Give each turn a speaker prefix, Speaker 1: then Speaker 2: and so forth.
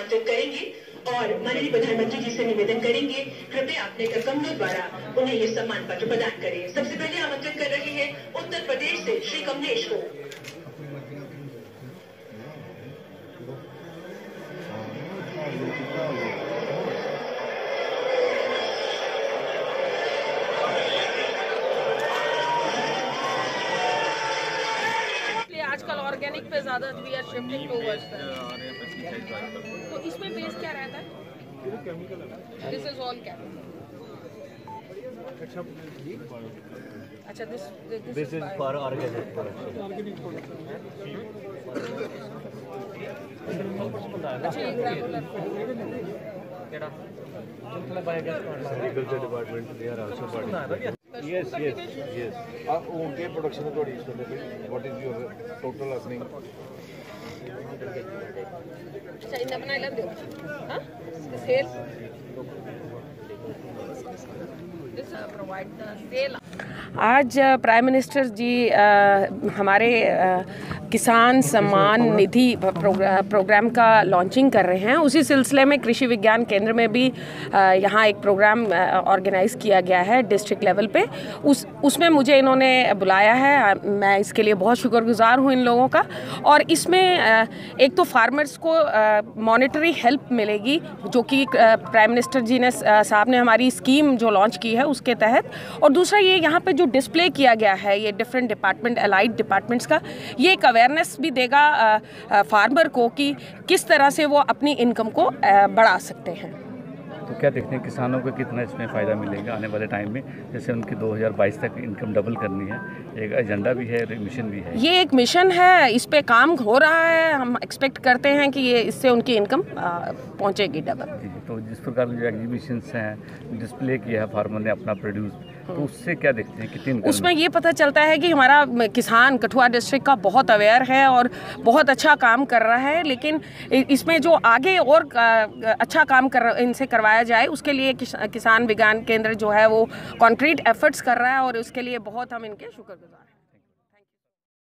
Speaker 1: आमंत्रित करेंगे और माननीय प्रधानमंत्री जी से निवेदन करेंगे कृपया अपने कमलों द्वारा उन्हें ये सम्मान पत्र प्रदान करें सबसे पहले आमंत्रित कर रहे हैं उत्तर प्रदेश से श्री कमलेश को
Speaker 2: पे ज़्यादा वी आर शिफ्टिंग टूवर्ड्स तो इसमें बेस क्या रहता है दिस इज़ ऑल क्या अच्छा this
Speaker 3: This is for organic production.
Speaker 2: अच्छा ये granular
Speaker 3: Agriculture department, they are also participating. Yes, yes, yes.
Speaker 4: उनके प्रोडक्शन में थोड़ी इसमें what is your total earning
Speaker 2: अच्छा इन अपना इलम दो। हाँ? Sale this provide the sale आज प्राइम मिनिस्टर जी अ, हमारे अ, किसान सम्मान निधि प्रोग्रा- प्रोग्राम का लॉन्चिंग कर रहे हैं। उसी सिलसिले में कृषि विज्ञान केंद्र में भी यहाँ एक प्रोग्राम ऑर्गेनाइज किया गया है डिस्ट्रिक्ट लेवल पे। उस उसमें मुझे इन्होंने बुलाया है। मैं इसके लिए बहुत शुक्रगुजार हूँ इन लोगों का। और इसमें एक तो फार्मर्स को मॉनिटरी हेल्प मिलेगी जो कि प्राइम मिनिस्टर जी ने साहब ने हमारी स्कीम जो लॉन्च की है उसके तहत। और दूसरा, ये यहाँ पे जो डिस्प्ले किया गया है, ये डिफरेंट डिपार्टमेंट अलाइड डिपार्टमेंट्स का, ये एक अवेयरनेस भी देगा फार्मर को कि किस तरह से वो अपनी इनकम को बढ़ा सकते हैं।
Speaker 3: तो क्या देखते हैं किसानों को कितना इसमें फ़ायदा मिलेगा आने वाले टाइम में? जैसे उनकी 2022 तक इनकम डबल करनी है। एक एजेंडा भी है मिशन भी है।
Speaker 2: ये एक मिशन है इस पर काम हो रहा है। हम एक्सपेक्ट करते हैं कि ये इससे उनकी इनकम पहुँचेगी डबल
Speaker 3: तो जिस प्रकार के जो एग्जीबिशंस हैं डिस्प्ले किया है फार्मर ने अपना प्रोड्यूस तो उससे क्या देखते हैं? कितनी
Speaker 2: उसमें ये पता चलता है कि हमारा किसान कठुआ डिस्ट्रिक्ट का बहुत अवेयर है और बहुत अच्छा काम कर रहा है लेकिन इसमें जो आगे और अच्छा काम कर इनसे करवाया जाए उसके लिए किसान विज्ञान केंद्र जो है वो कॉन्क्रीट एफर्ट्स कर रहा है और उसके लिए बहुत हम इनके शुक्रगुजार हैं।